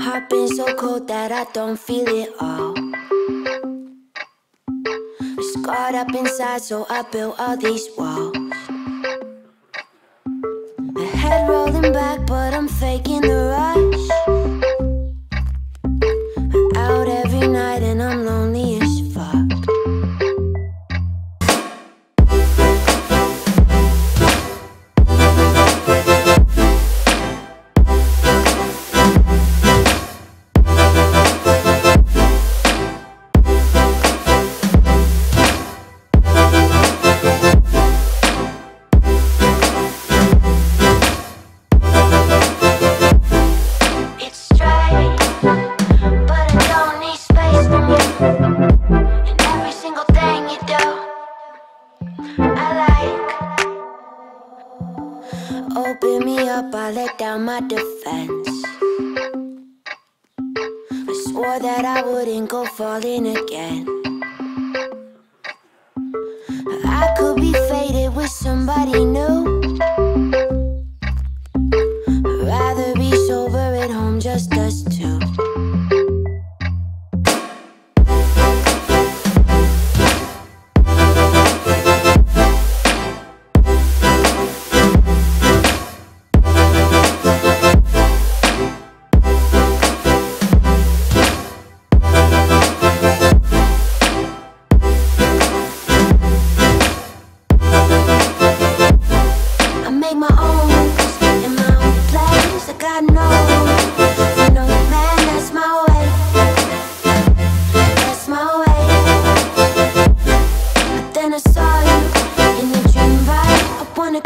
Heart been so cold that I don't feel it all. Scarred up inside, so I built all these walls. I like. Open me up, I let down my defense. I swore that I wouldn't go falling again. I could be faded with somebody new. I'd Rather be sober at home, just us two.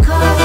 call